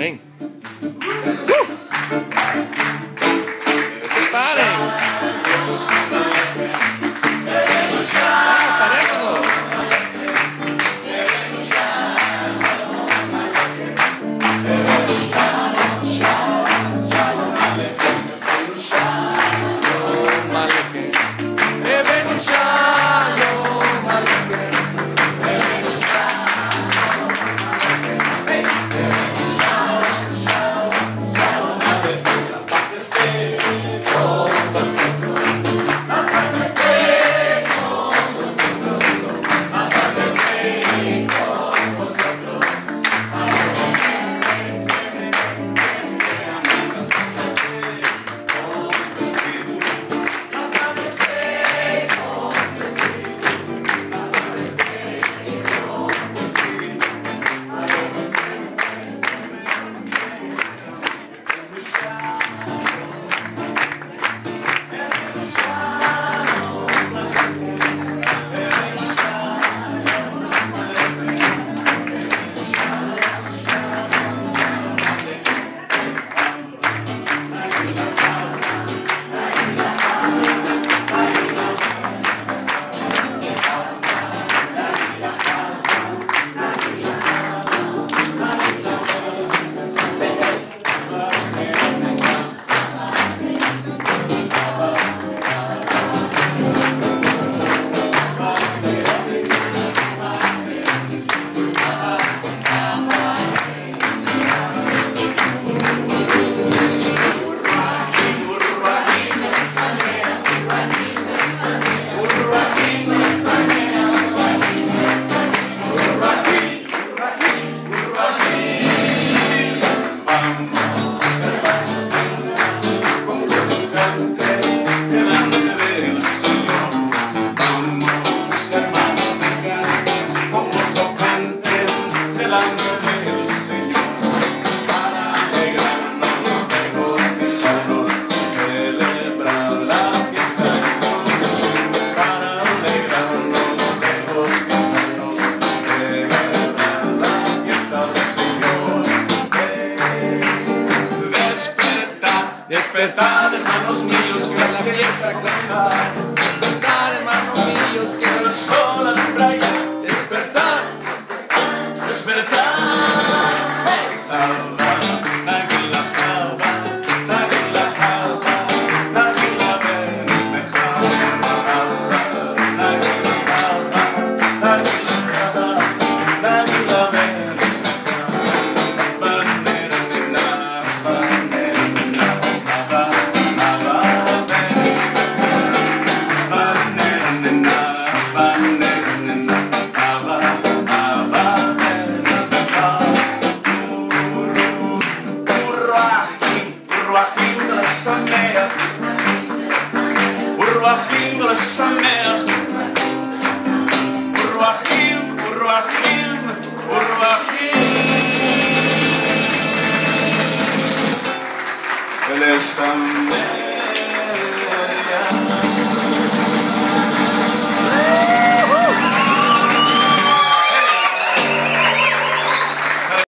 Ven. Despertar, hermanos míos, que la fiesta comienza. Despertar, hermanos míos, que el sol alumbra ya. Despertar, Despertar. L'Sameach Urwahim l'Sameach Urwahim, Urwahim, Urwahim l'Sameach